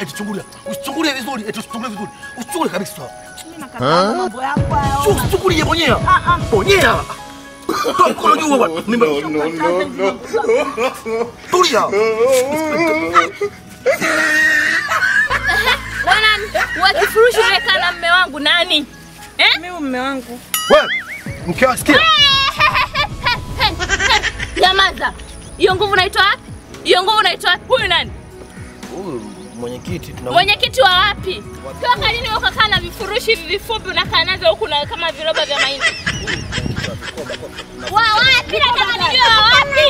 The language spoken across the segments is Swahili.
Eti chungulia. Usichungulie vizuri, eti usichungulie vizuri. Usichungulie kabisa. Mimi nakataa mambo yako hayo. Usichungulie bonyea. Ah, ah. Bonyea. Mkono juu bwana. Mimi No, no, no, no. tulia. Bwana, umekaa na mme wangu nani? Eh? Mimi mume wangu. Wewe mke wa sikia. Nyamaza. Hiyo nguvu unaitoa wapi? Hiyo nguvu unaitoa wapi? Huyu nani? Mwenyekiti tuna Mwenyekiti wa wapi? Toka lini ukakaa na vifurushi hivi vifupi unakaa navyo huku na kama viroba vya mahindi? Wa wapi? Nataka nijue wa wapi?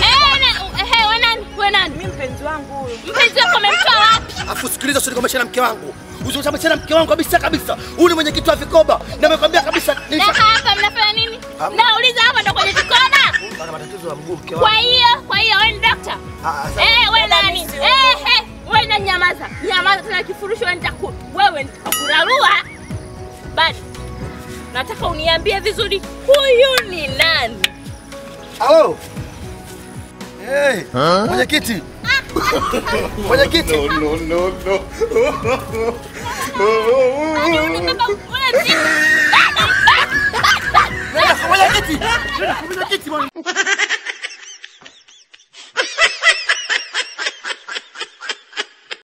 Eh, na- eh, we nani? Wewe nani? Mimi mpenzi wangu huyo. Mpenzi wako umemtoa wapi? Afu sikiliza sio kama na mke wangu. Usiosema na mke wangu kabisa kabisa. Huyu ni mwenyekiti wa vikoba. Na nimekwambia kabisa Na hapa mnafanya nini? Hamna. Nauliza hapa ndo kwenye kikona. Ana matatizo ya mguu mke Kwa hiyo, kwa hiyo wewe ni daktari? Ah, nyamaza. Nyamaza tena kifurushi wewe nitaku. Wewe nitakurarua. Bado. Nataka uniambie vizuri huyu ni nani? Halo. Hey, mwenyekiti. Mwenyekiti. No, no, no, no.